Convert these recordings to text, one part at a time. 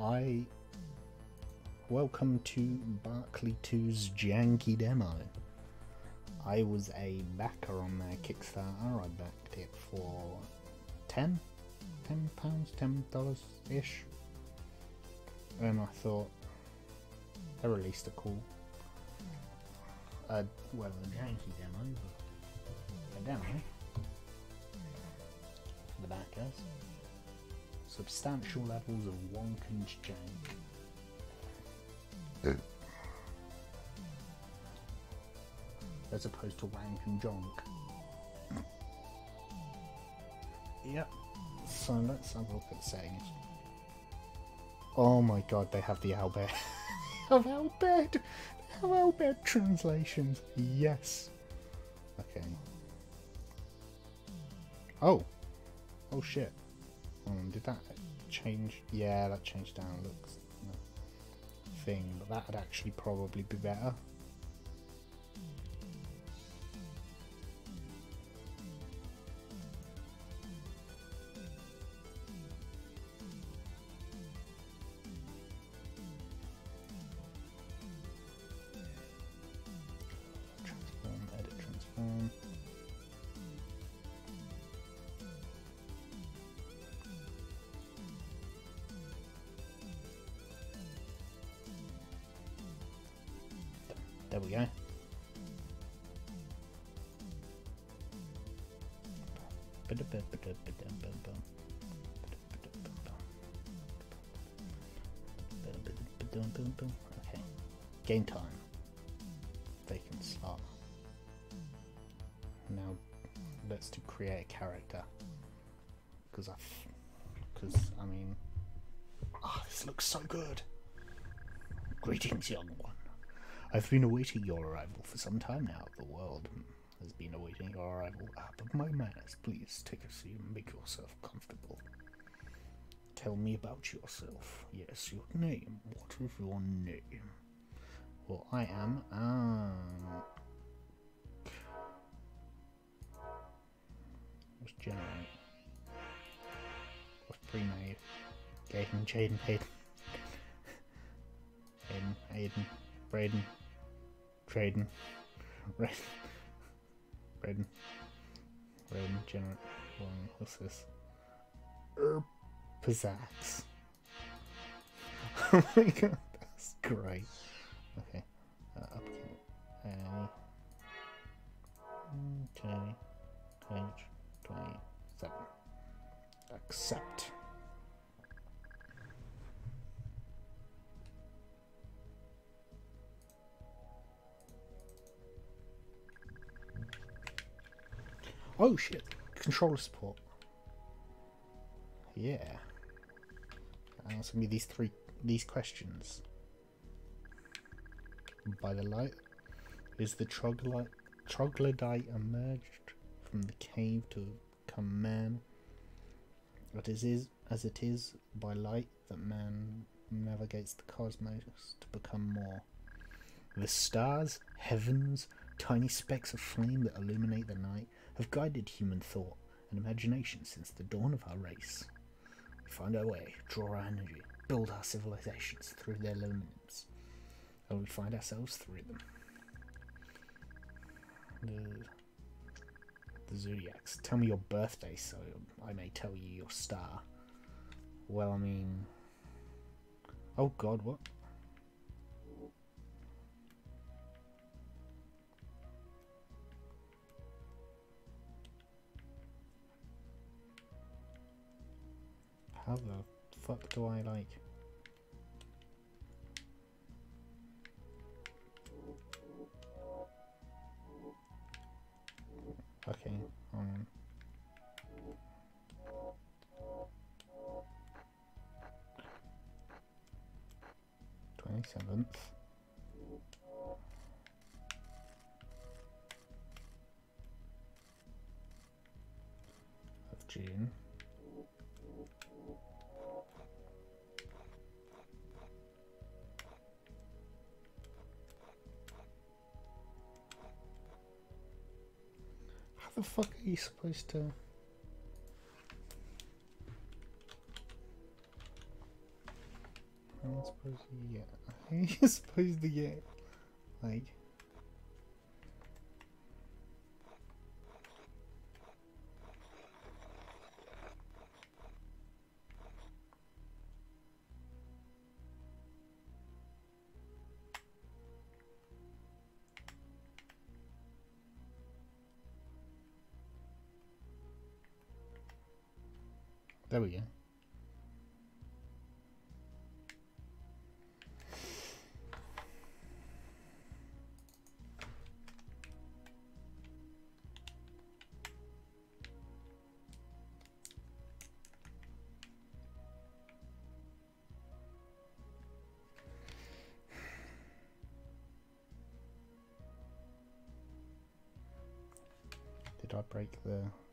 I welcome to Barkley 2's Janky demo. I was a backer on their Kickstarter. I backed it for 10, 10 pounds, 10 dollars ish. And I thought they released a cool, uh, well, a janky demo, but a demo the backers. Substantial levels of Wonkin's jank. As opposed to wank and jonk. Yep. So let's have a look at the settings. Oh my god, they have the Albert. have Albert! They have Albert translations. Yes. Okay. Oh. Oh shit. Um, did that change? Yeah, that changed down looks no, thing, but that would actually probably be better. Because I, because I mean, oh, this looks so good. Greetings, young one. I've been awaiting your arrival for some time now. The world has been awaiting your arrival. Ah, but my manners, please take a seat and make yourself comfortable. Tell me about yourself. Yes, your name. What is your name? Well, I am. Um. What's generate? Pre-made? Gaten, Jaden, Hayden. Hayden, Hayden, Braden, Traden, Braden, Braden, Braden, generate. One, what's this? Herb Pizzax. oh my god, that's great. Okay. Uh, up A. Okay. Page 27. Accept. Oh shit. Controller support. Yeah. Answer me these three these questions. By the light, is the troglodyte, troglodyte emerged from the cave to become man? But as is as it is by light that man navigates the cosmos to become more. The stars, heavens, tiny specks of flame that illuminate the night have guided human thought and imagination since the dawn of our race. We find our way, draw our energy, build our civilizations through their luminance, and we find ourselves through them. The, the zodiacs. Tell me your birthday so I may tell you your star. Well, I mean. Oh god, what? How the fuck do I like? Okay, um. Twenty seventh. Of June. The fuck are you supposed to? I'm supposed to get. You're supposed to get like. Did I break the...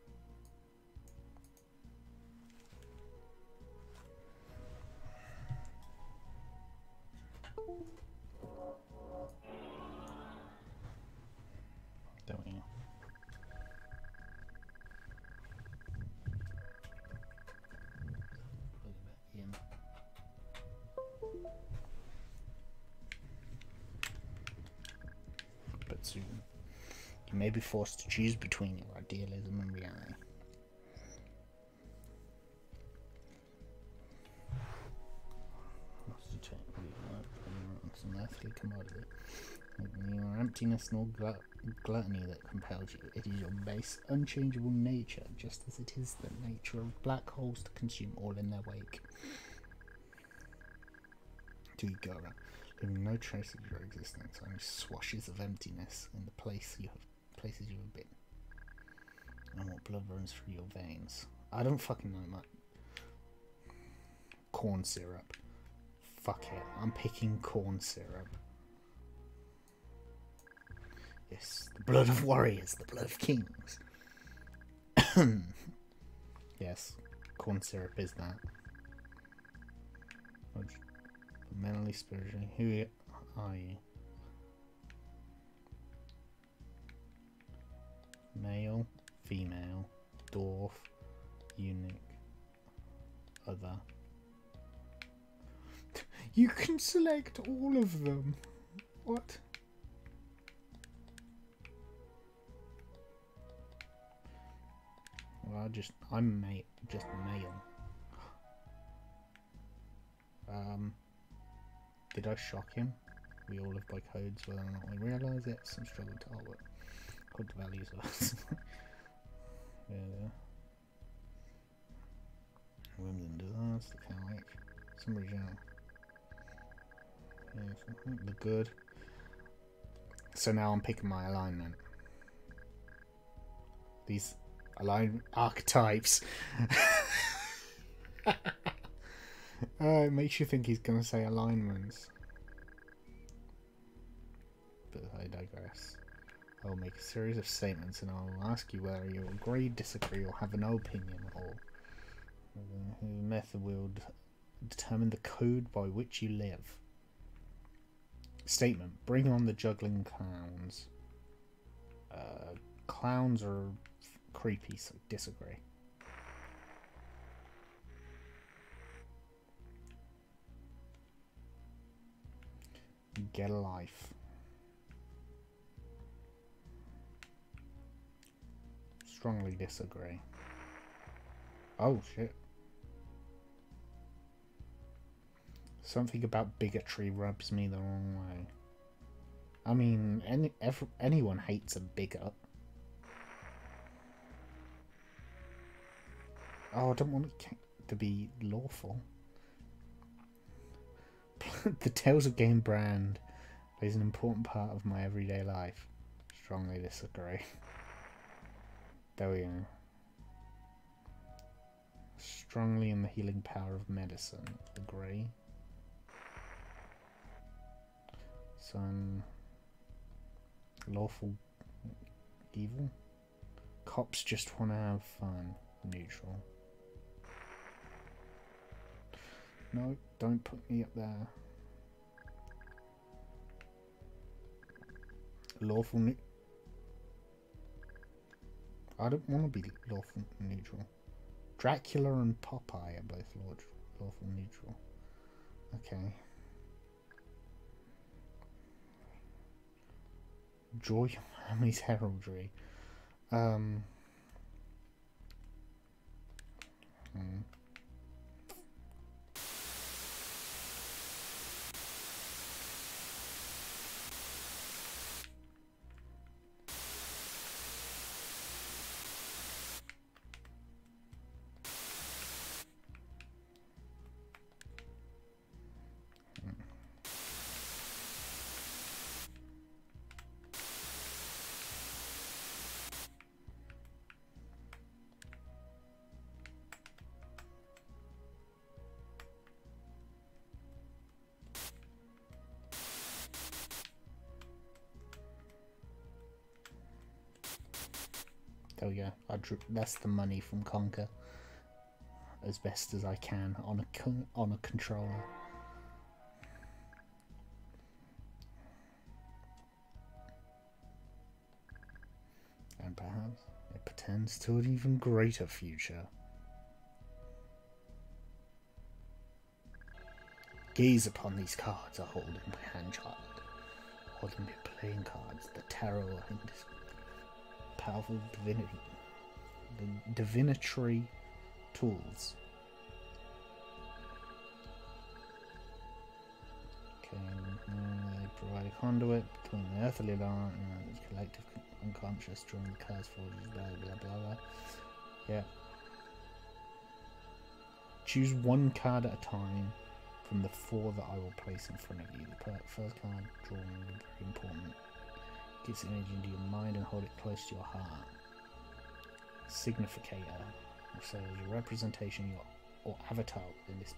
be forced to choose between your idealism and reality. An earthly commodity. Neither emptiness nor glut- gluttony that compels you. It is your base, unchangeable nature, just as it is the nature of black holes to consume all in their wake. Do you go around, leaving no trace of your existence, only swashes of emptiness in the place you have places you have been. And what blood runs through your veins. I don't fucking know much. Corn syrup. Fuck it. I'm picking corn syrup. Yes, the blood of warriors, the blood of kings. yes, corn syrup is that. Mentally, spiritually, who are you? Male, female, dwarf, eunuch, other. You can select all of them. What? Well, I just I'm ma- just male. Um, did I shock him? We all live by codes, whether or not we realise it. Some struggle to tell code values of us. yeah. Women do that. The Catholic. Some regional. Yeah, so, the good. So now I'm picking my alignment. These align archetypes. uh, it makes you think he's going to say alignments. But I digress. I will make a series of statements and I will ask you whether you agree, disagree, or have an opinion, or the method will determine the code by which you live. Statement Bring on the juggling clowns. Uh, clowns are creepy, so disagree. Get a life. Strongly disagree. Oh shit. Something about bigotry rubs me the wrong way. I mean, any anyone hates a bigot. Oh, I don't want it to be lawful. the Tales of Game brand plays an important part of my everyday life. Strongly disagree. There we go. Strongly in the healing power of medicine. Agree. Some lawful evil. Cops just want to have fun. Neutral. No, don't put me up there. Lawful I don't want to be lawful neutral. Dracula and Popeye are both law- lawful neutral. Okay. Joy Family's Heraldry. Um. Hmm. That's the money from Conquer As best as I can on a con on a controller. And perhaps it pretends to an even greater future. Gaze upon these cards I hold in my hand, child. Holding my playing cards, the tarot and powerful divinity, the divinatory tools. Uh, they provide a conduit between the earthly and the collective unconscious during the cards forges, blah blah blah blah. Yeah. Choose one card at a time from the four that I will place in front of you. The first card drawn is very important. Get this image into your mind and hold it close to your heart. Significator. So as a representation your or avatar in this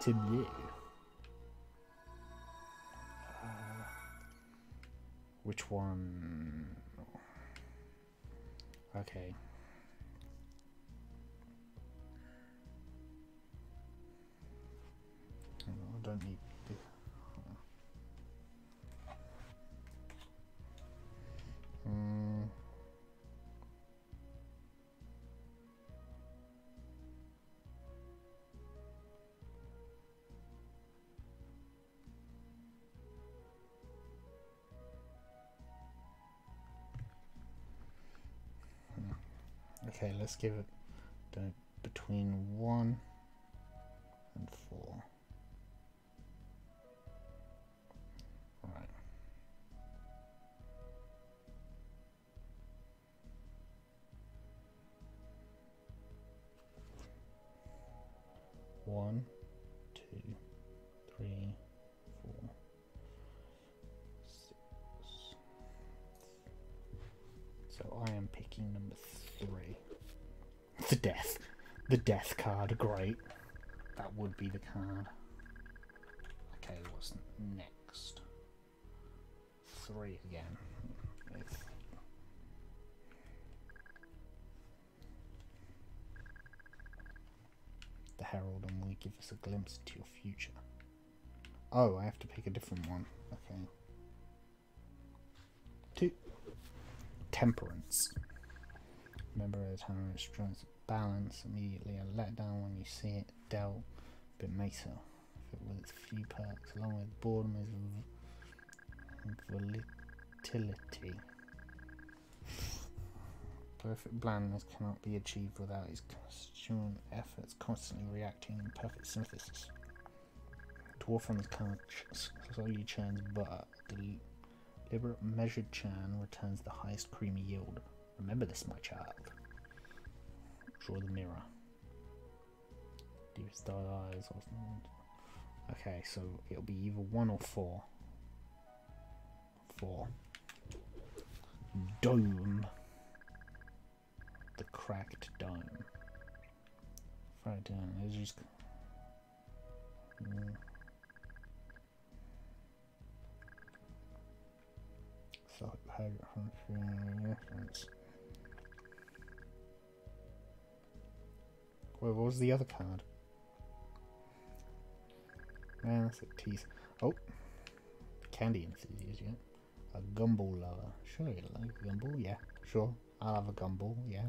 to you. Uh, which one? Okay. I don't need Mm. Okay, let's give it between 1 and 4. Would be the card. Okay, what's next? Three again. the herald and will give us a glimpse into your future. Oh, I have to pick a different one. Okay. Two. Temperance. Remember a time it strikes balance immediately. A letdown when you see it dealt, but makes it with its few perks, along with boredom is volatility. Perfect blandness cannot be achieved without his constituent efforts constantly reacting in perfect synthesis. Dwarf can't slowly churns butter. Deliberate measured churn returns the highest creamy yield. Remember this, my child. Draw the mirror. Deep star eyes. Okay, so it'll be either one or four. Four. Dome the cracked dome. Right down. It's just. Mm. So had reference. Wait, what was the other card? Man, that's a tease. Oh, candy enthusiast, yeah. A gumball lover. Sure, you like gumball, yeah, sure. I'll have a gumball, yeah.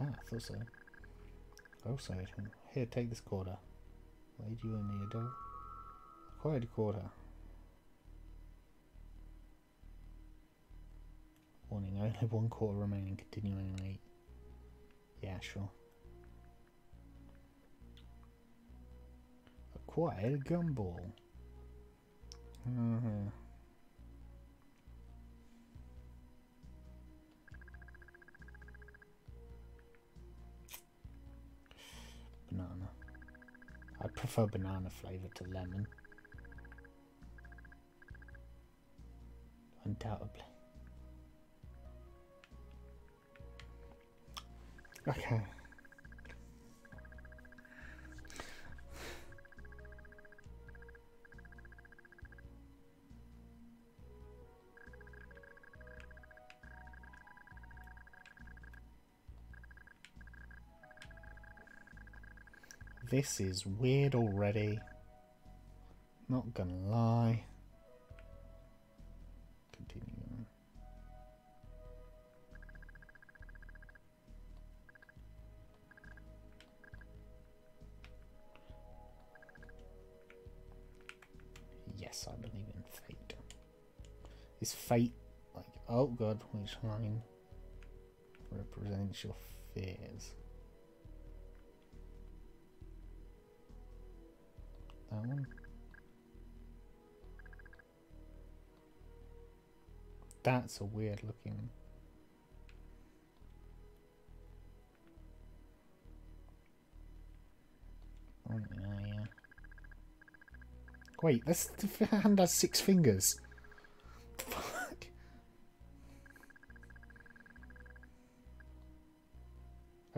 Ah, I thought so. Also, here, take this quarter. Lady you in the door. Quite a quarter. Warning, only one quarter remaining, continuing eight. Yeah, sure. Acquired gumball. Uh-huh. Banana. I prefer banana flavour to lemon. Undoubtedly. Okay. This is weird already. Not gonna lie. Fate like, oh god, which line represents your fears? That one? That's a weird looking. Oh yeah. Wait, this hand has six fingers.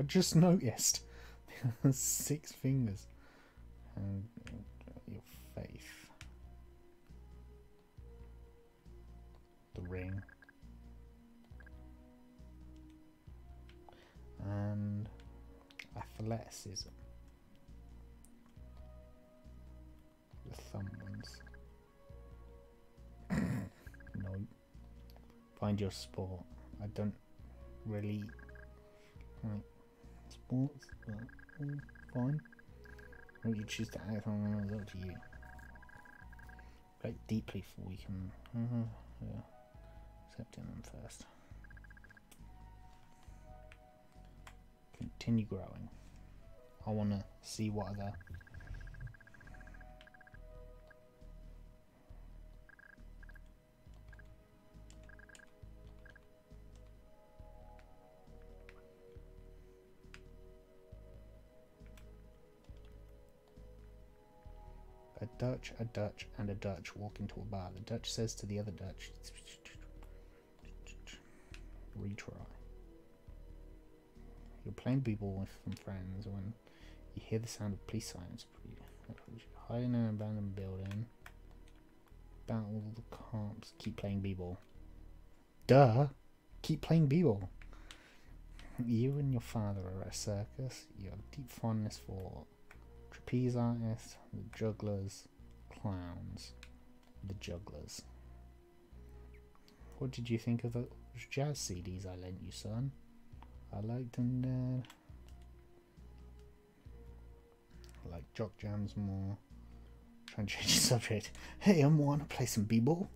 Just noticed. six fingers. And your faith. The ring. And athleticism. The thumb ones. no. Find your sport. I don't really like sports, but mm, fine. Maybe you choose to act on them, up to you. Like deeply for we can uh, yeah, accepting them first. Continue growing. I want to see what other Dutch, a Dutch, and a Dutch walk into a bar. The Dutch says to the other Dutch, retry. You're playing b-ball with some friends when you hear the sound of police sirens. Hide in an abandoned building. Battle the cops. Keep playing b-ball. Duh! Keep playing b-ball. You and your father are a circus. You have deep fondness for trapeze artists, the jugglers, clowns, the jugglers. What did you think of those jazz CDs I lent you, son? I liked them, Dad. I like jock jams more. Try and change the subject. Hey, I'm wanna play some b-ball.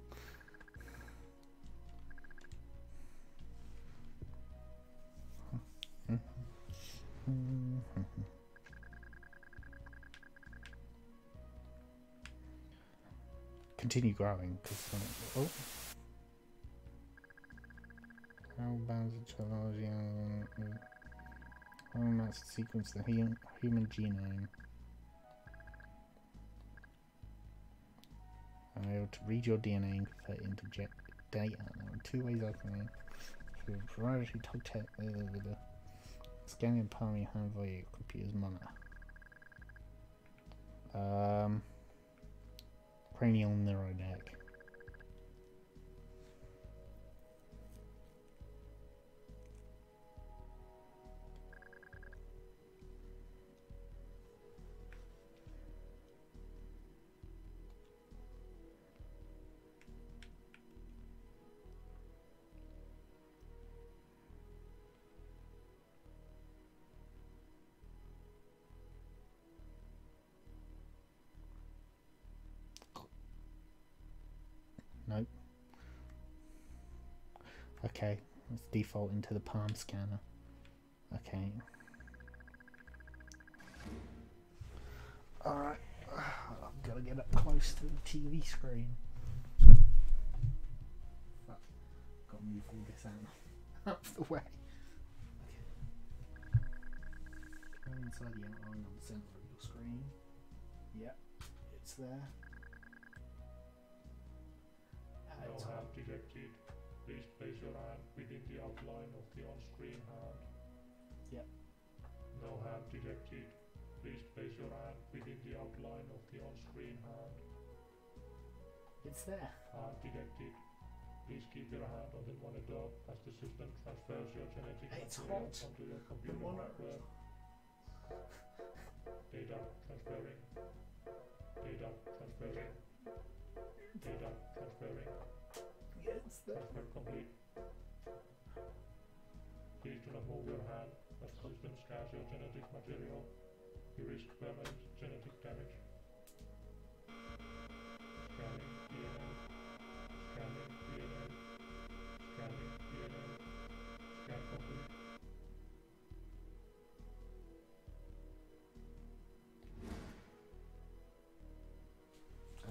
Continue growing. Uh, oh. Of technology and how maps sequence the human, human genome. I'm able to read your DNA and convert into jet data. There are two ways I can through variety of tech the scanning powering your hand via your computer's monitor. Um cranial neuroneck. Okay, let's default into the palm scanner. Okay. Alright, I've got to get up close to the TV screen. Fuck. Gotta move all this out of the way. Okay. Go inside the outline on the centre of your screen. Yep, it's there. No detected. Please place your hand within the outline of the on-screen hand. Yep. No hand detected. Please place your hand within the outline of the on-screen hand. It's there. Hand detected. Please keep your hand on the monitor as the system transfers your genetic It's material hot. onto your computer hardware. Data transferring. Data transferring. Data transferring. There. Transfer complete. Please do not move your hand as system scans your genetic material. You risk permanent genetic damage. Scanning DNA. Scanning DNA. Scanning DNA. Scan complete.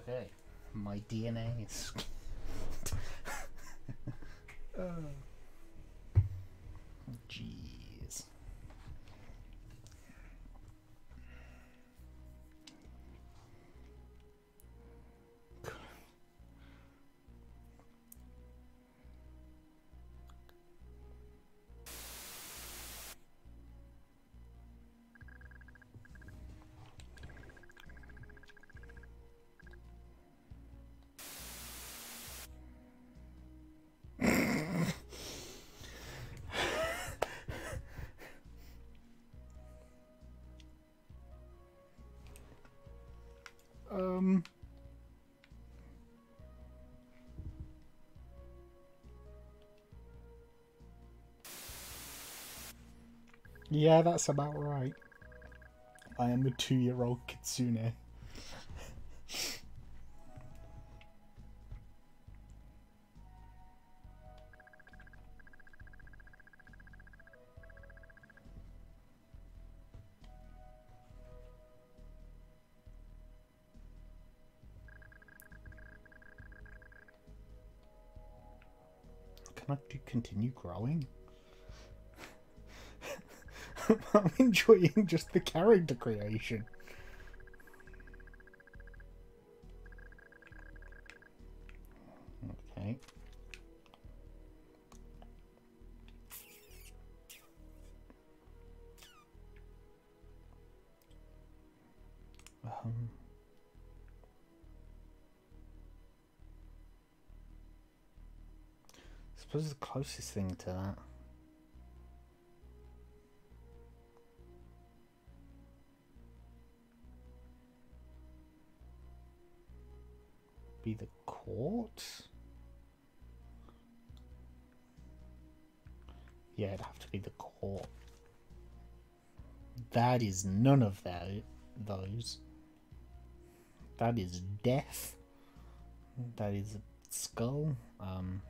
Okay, my DNA is. oh. Um. Yeah, that's about right. I am a two year old kitsune. Continue growing? I'm enjoying just the character creation. Suppose the closest thing to that. Be the court? Yeah, it'd have to be the court. That is none of tho- those. That is death. That is a skull. Um,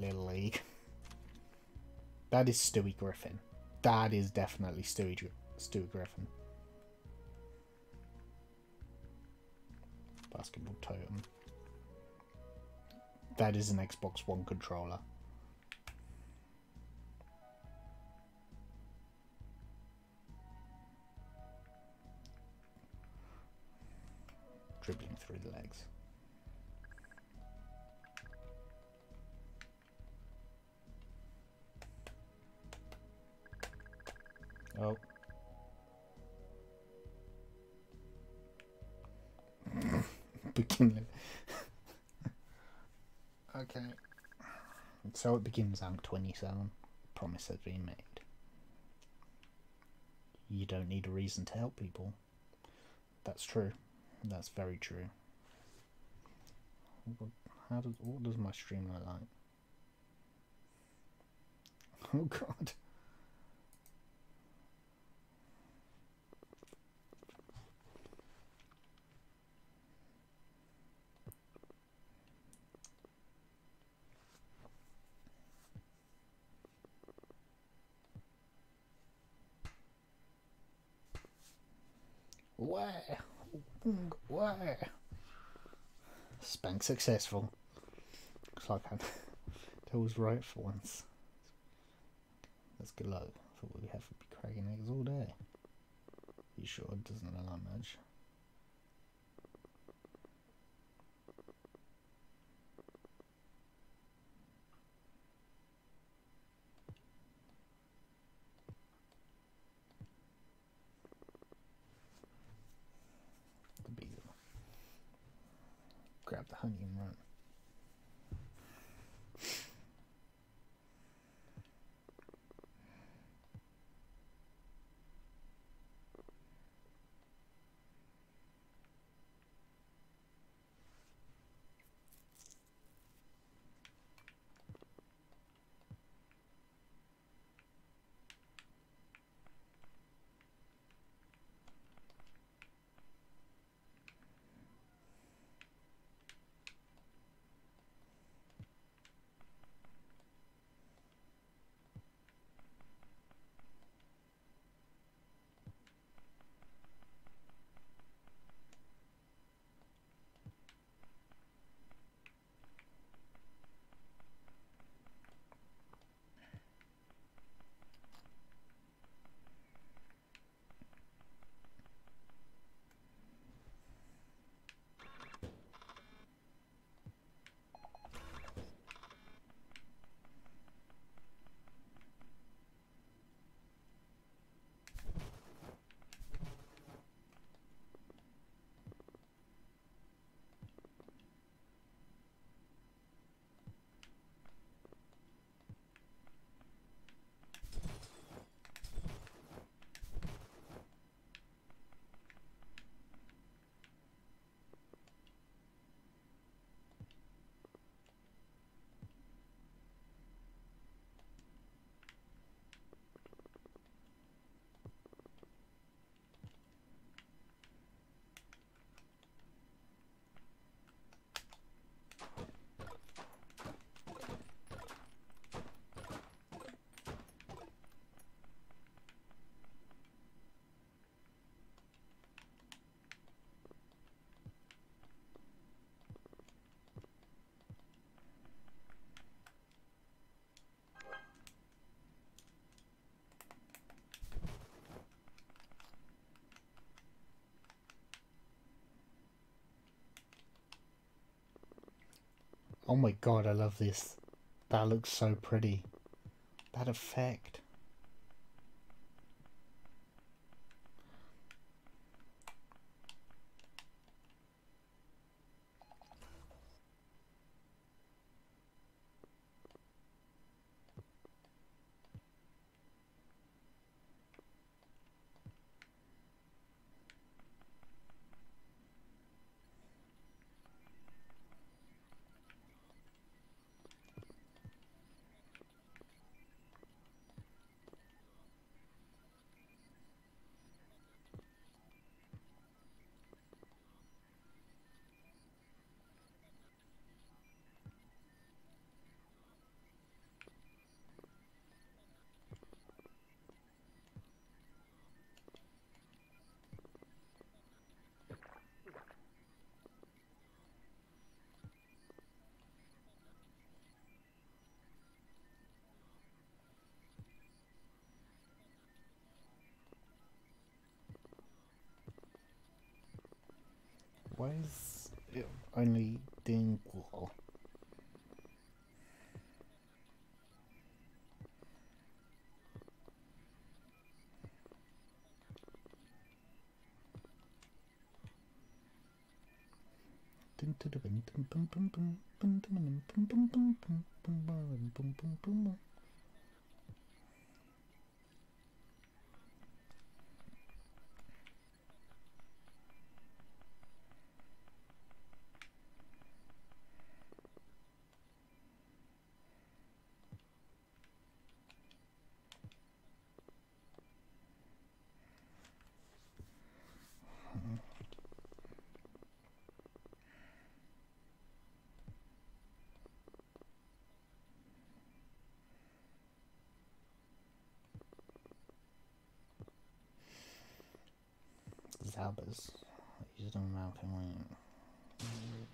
Little League. That is Stewie Griffin. That is definitely Stewie, Stewie Griffin. Basketball totem. That is an Xbox One controller. Dribbling through the legs. Oh. Begin. okay. So it begins Act 27. Promise has been made. You don't need a reason to help people. That's true. That's very true. What, how does what does my stream look like? Oh god. Where? Where? Spank successful. Looks like I that was right for once. Let's go low. Thought we'd have to be cracking eggs all day. You sure it doesn't like much? Oh my god, I love this. That looks so pretty. That effect. Why is it only doing water? dun dun dun dun dun dun dun dun dun dun dun dun dun dun dun dun Zabas. Used on Malcolm Wayne. Mm-hmm.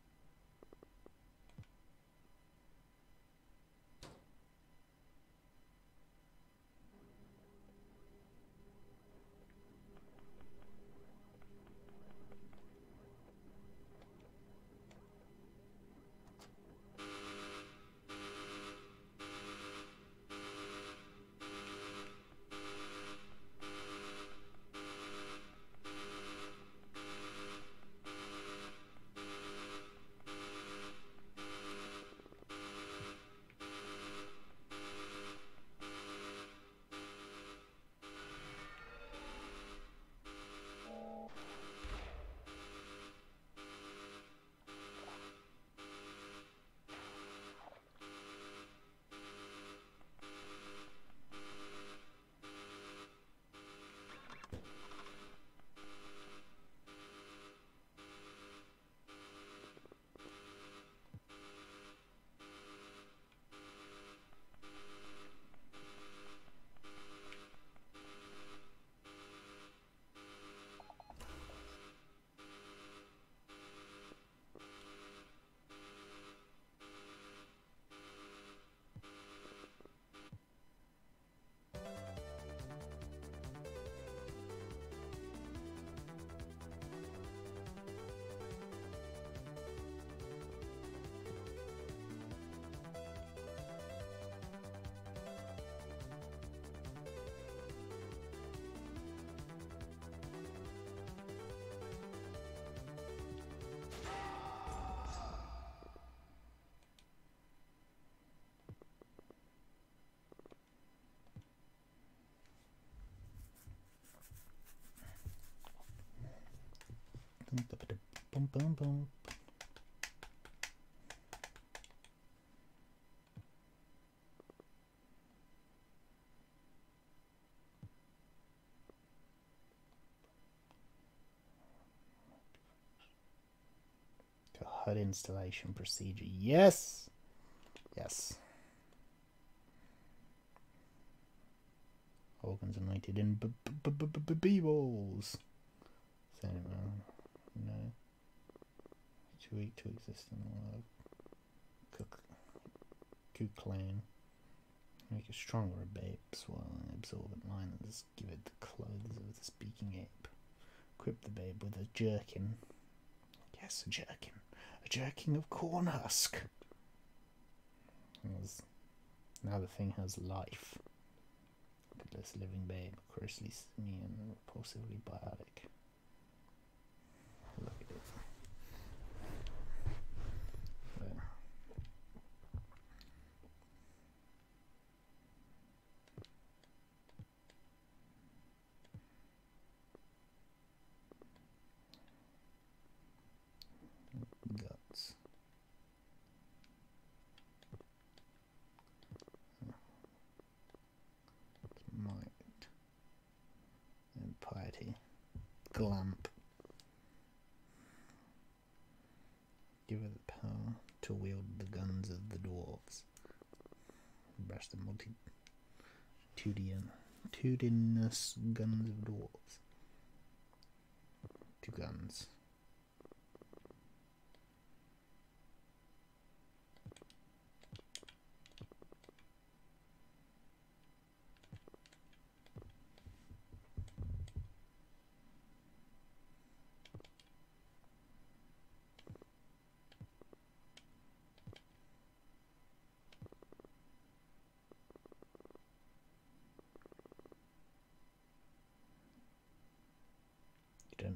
Bum. HUD installation procedure. Yes! Yes. Organs anointed in b b b b b b So, no. Too eat to exist in the world. Cook. Cook clan. Make it stronger a babe, swirling absorbent liners. Give it the clothes of the speaking ape. Equip the babe with a jerkin. Yes, a jerkin. A jerkin of corn husk. Now the thing has life. This living babe, grossly simian, and repulsively biotic. Look at it. There. Guts. Might and piety. Glamp. Give her the power to wield the guns of the dwarves. Brush the multitudinous guns of dwarves. Two guns.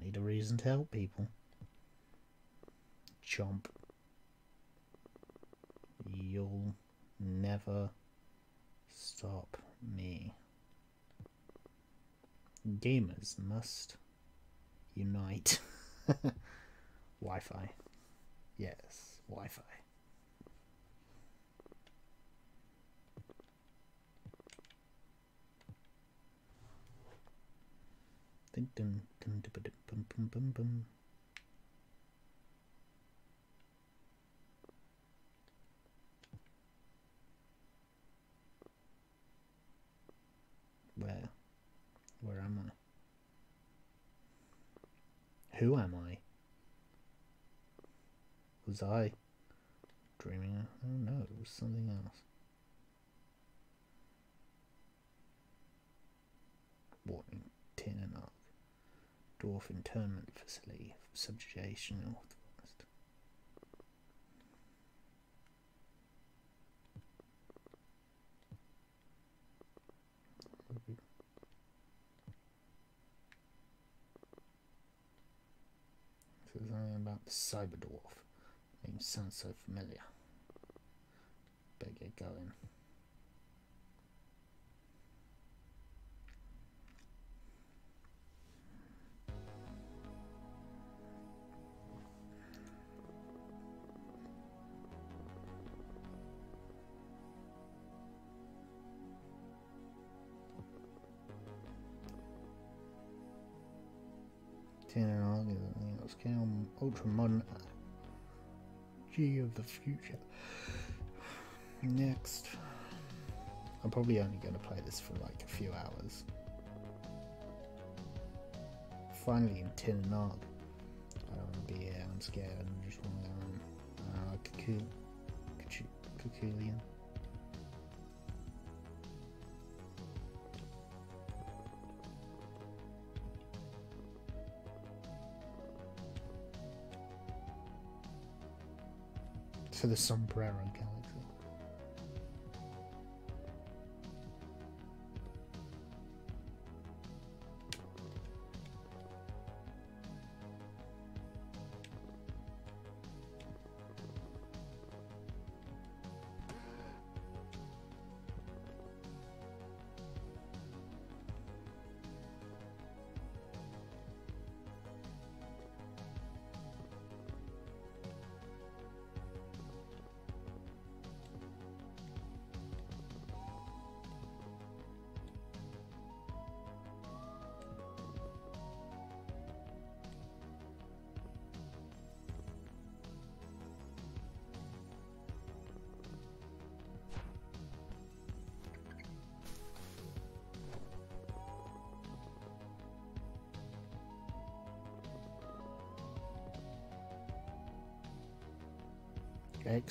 You to help people. Chomp. You'll never stop me. Gamers must unite. Wi-Fi. Yes, Wi-Fi. Dun, dun, dun, dun, dun, bum, bum, bum, bum. Where? Where am I? Who am I? Was I dreaming? Oh no, it was something else. Warning, Tir na nOg. Dwarf internment facility, for subjugation authorized. So there's something about the cyber dwarf. Name sounds so familiar. Better get going. Scale ultra modern G of the future. Next. I'm probably only going to play this for like a few hours. Finally in Tir na nOg. I don't want to be here, I'm scared, I just go home. Uh. Cuculian. To the Sombrero Galaxy.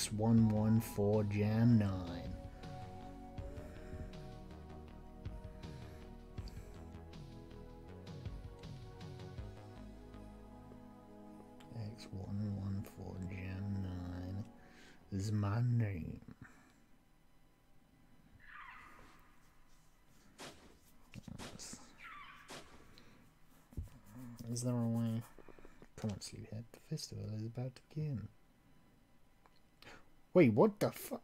X114 Jam 9. X114 Jam 9 is my name. Is there a way? Come on, Sleephead. The festival is about to begin. Wait, what the fuck?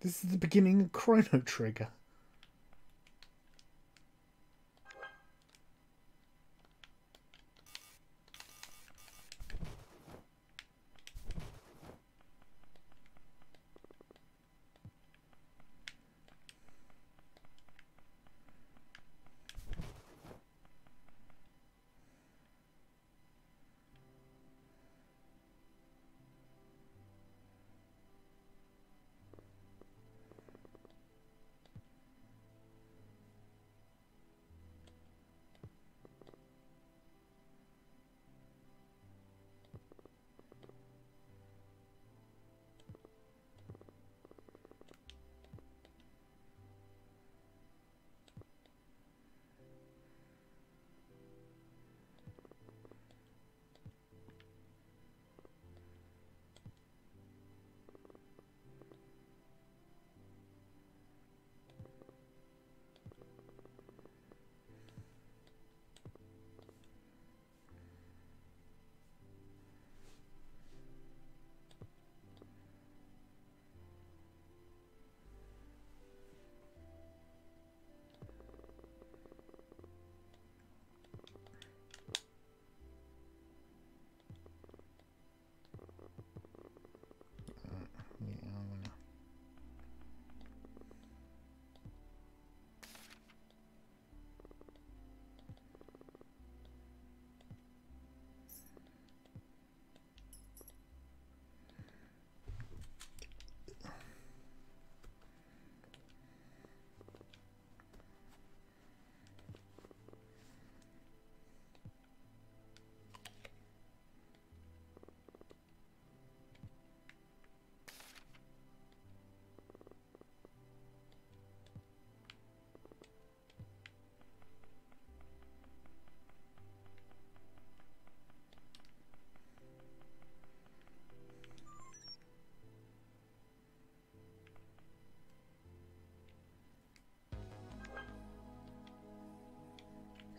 This is the beginning of Chrono Trigger.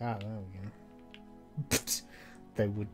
Ah, there we go. they would.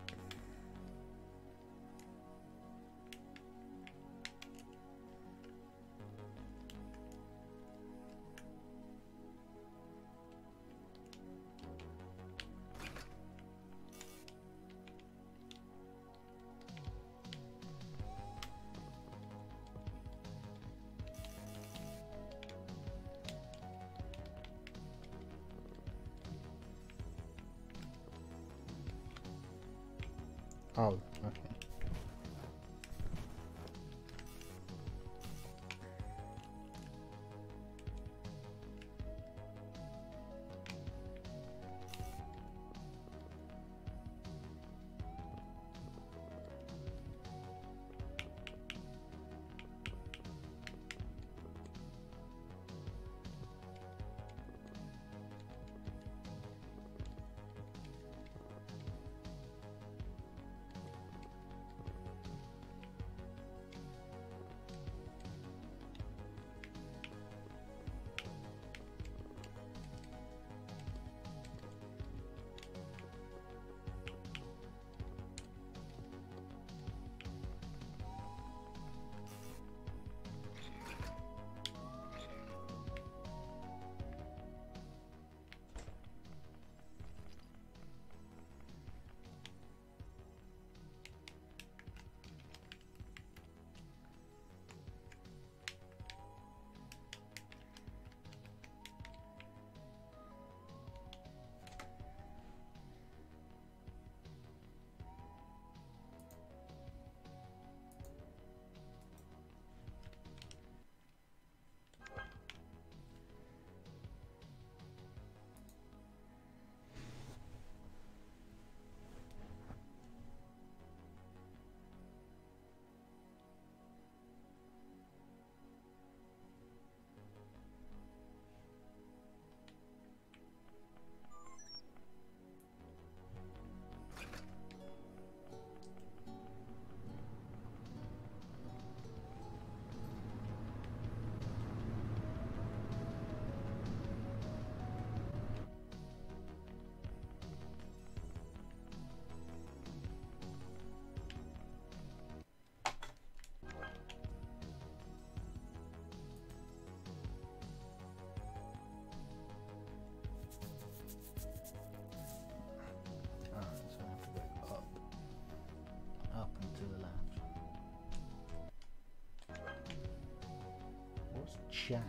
Chat?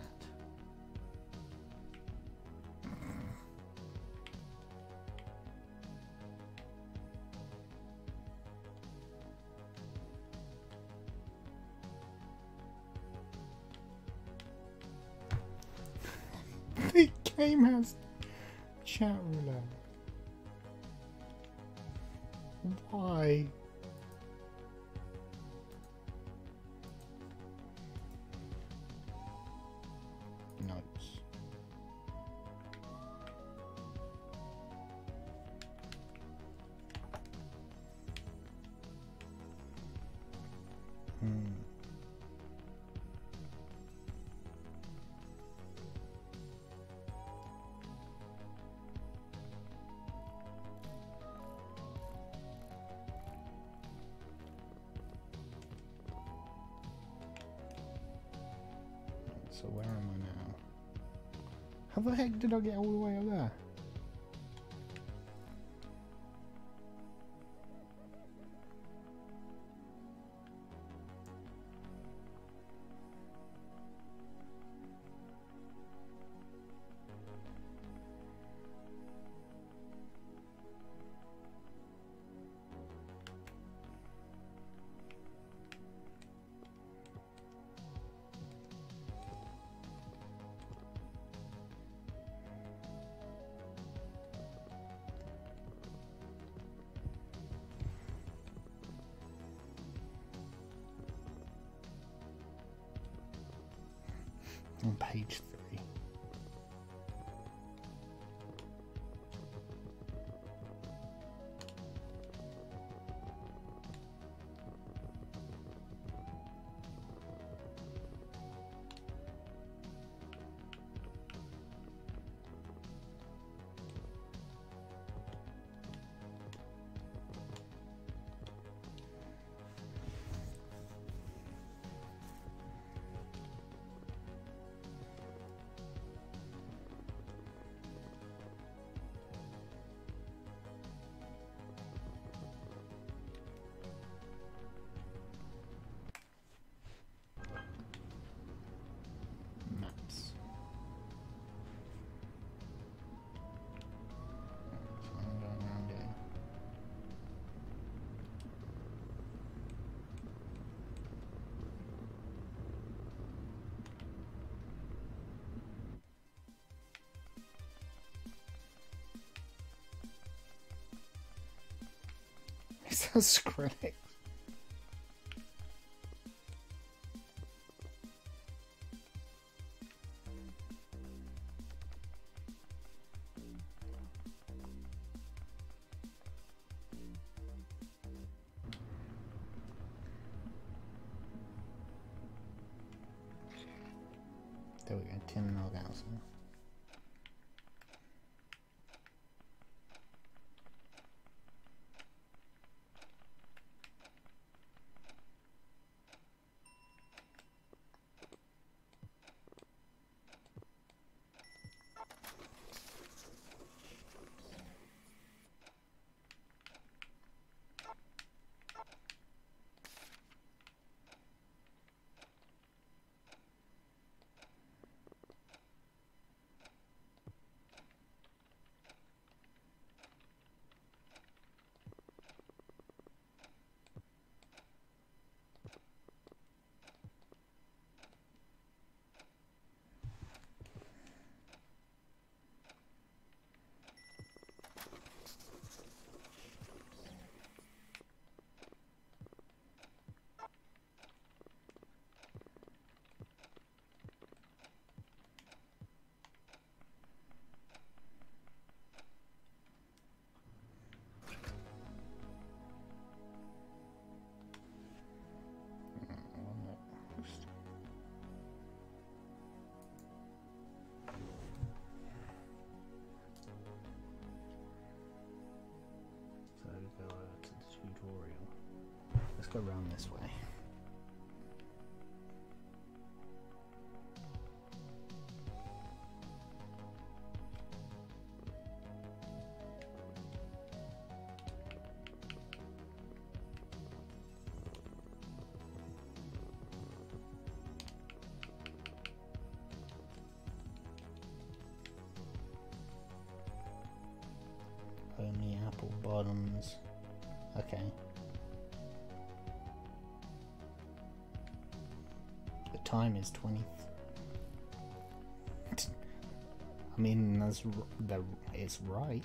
the game has chat roulette. Why? So where am I now? How the heck did I get all the way up there? Skrillex. Let's go around this way. Only apple bottoms. Okay. Time is 20. I mean, that's that it's right.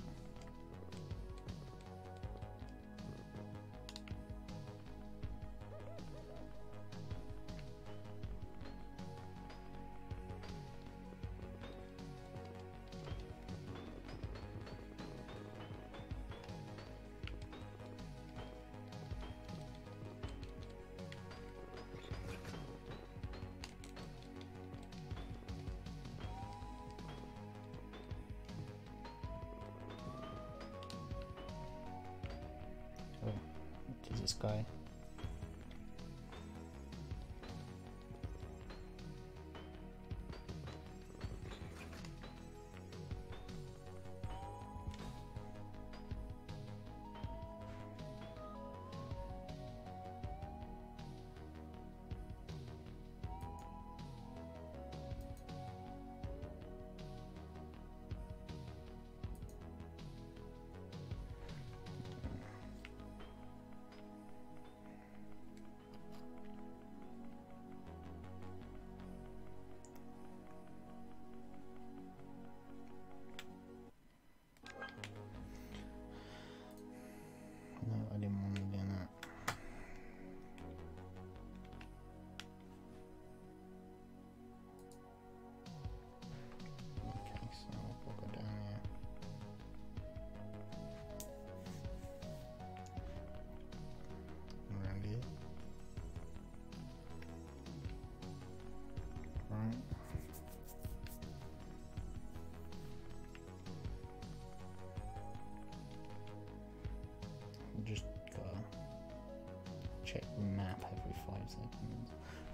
Check the map every five seconds.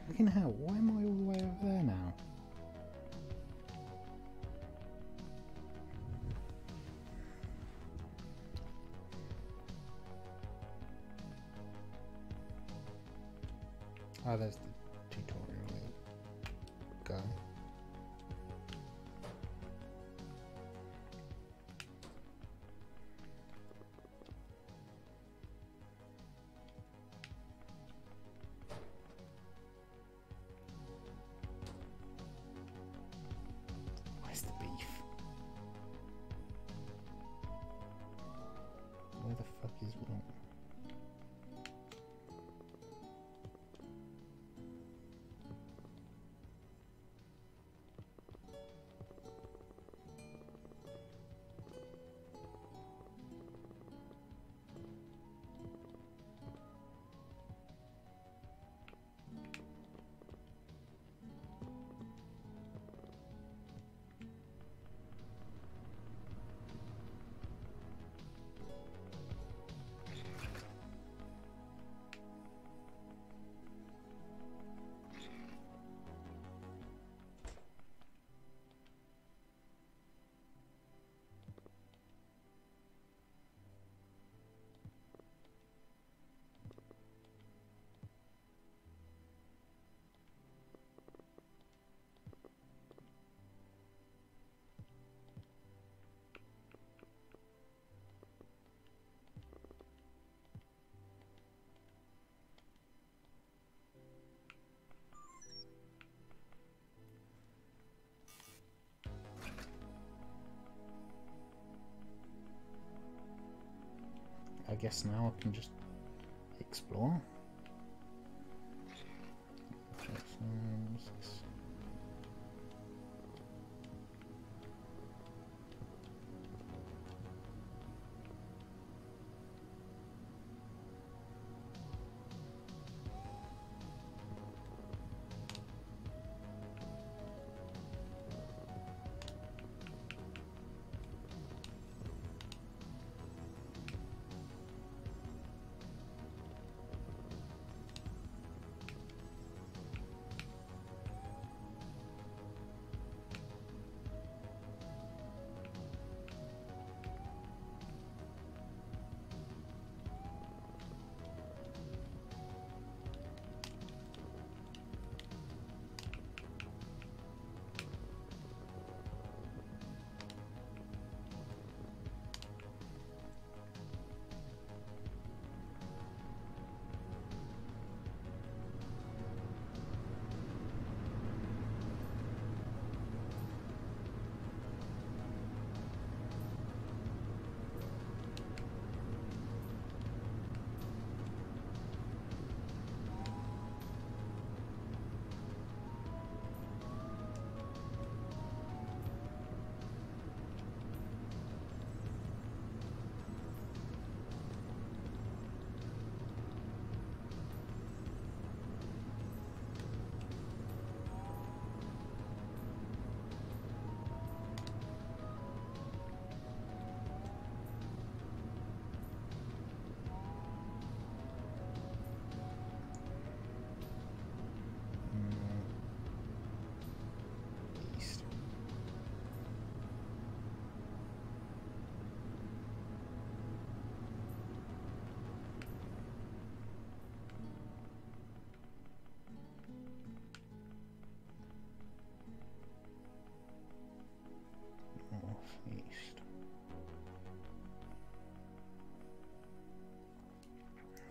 Fucking hell, why am I all the way over there now? Oh, there's the guess now I can just explore.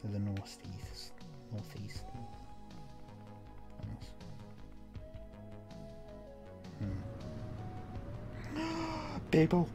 To the northeast. Northeast. Hmm. Babel.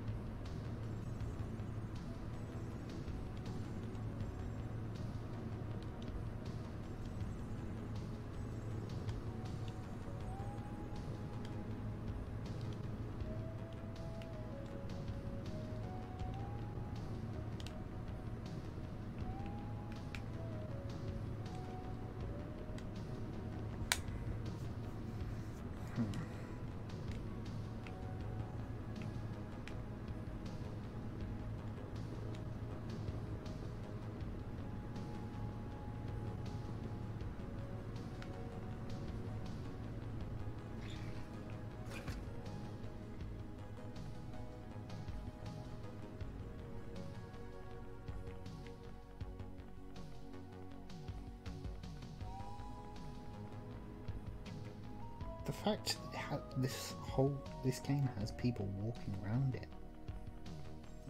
Fact that this whole this game has people walking around it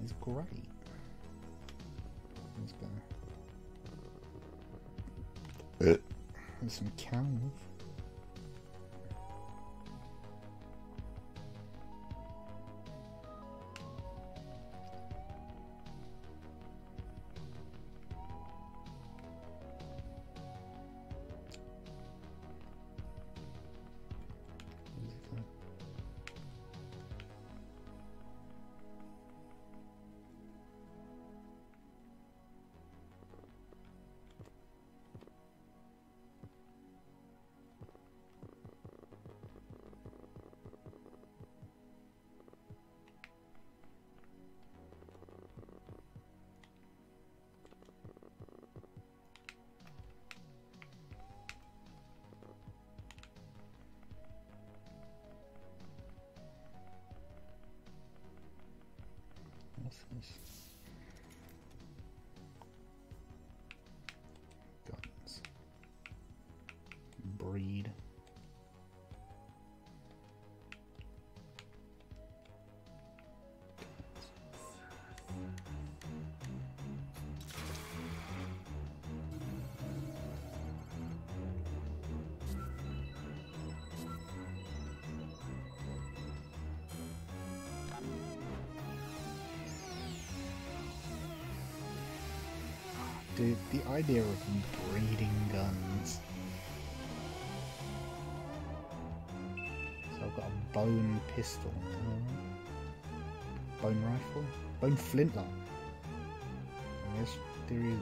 is great. Go. Uh. There's some cows. Idea of breeding guns. So I've got a bone pistol. Bone rifle? Bone flintlock. Yes, there is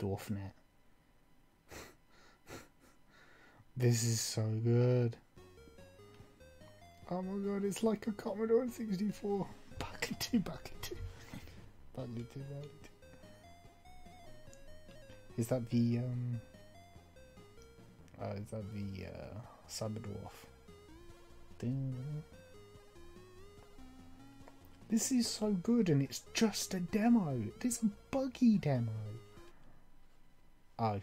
Dwarfnet. this is so good. Oh my god, it's like a Commodore 64. Bucket 2, bucket 2. Bucket 2, bucket 2. Is that the, um... Uh, is that the, uh, Cyber Dwarf? Ding. This is so good and it's just a demo. A buggy demo. Aye.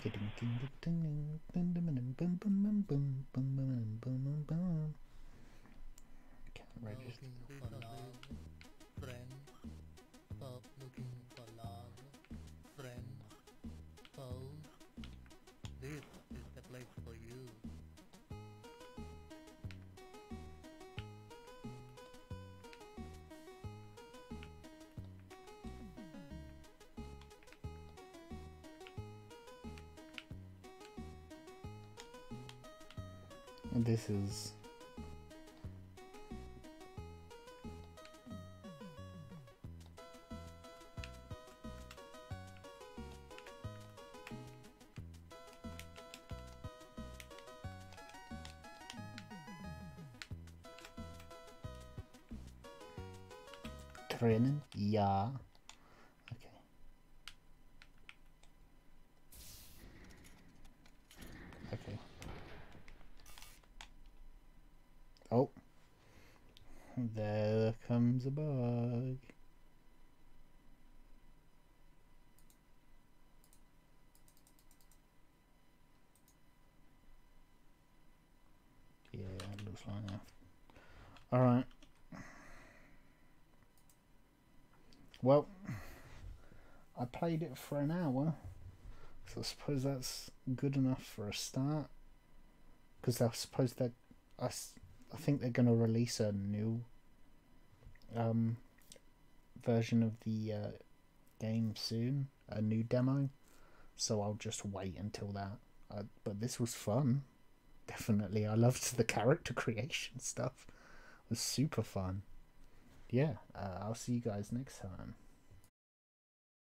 Can't register. This is Well, I played it for an hour, so I suppose that's good enough for a start. Because I suppose that I, I think they're going to release a new um, version of the uh, game soon, a new demo. So I'll just wait until that. Uh, but this was fun. Definitely, I loved the character creation stuff. It was super fun yeah, uh, I'll see you guys next time.